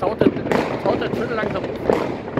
taut der, taut Tunnel langsam hoch.